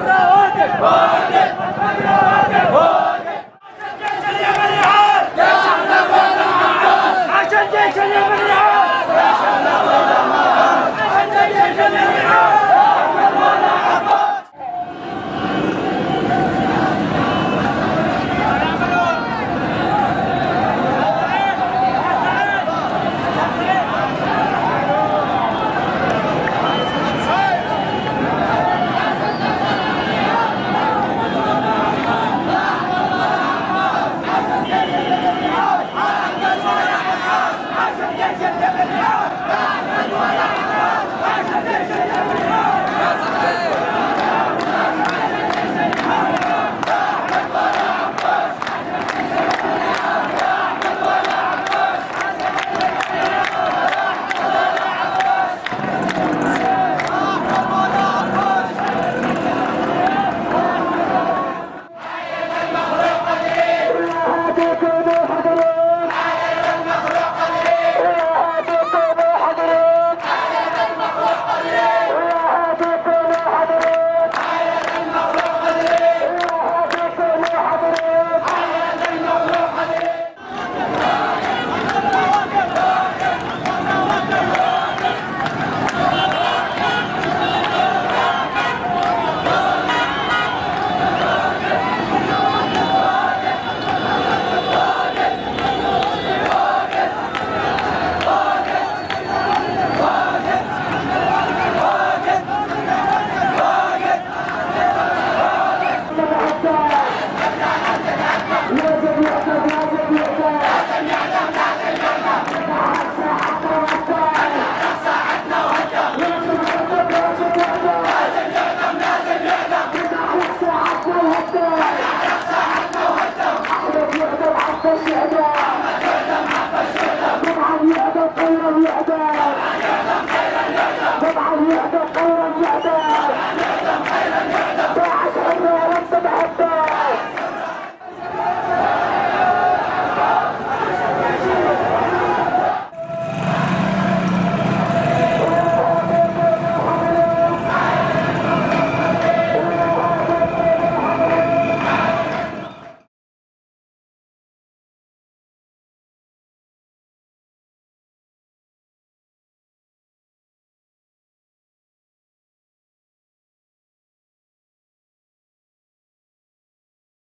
الله أكبر ¡Libertad! ¡Libertad! Alba!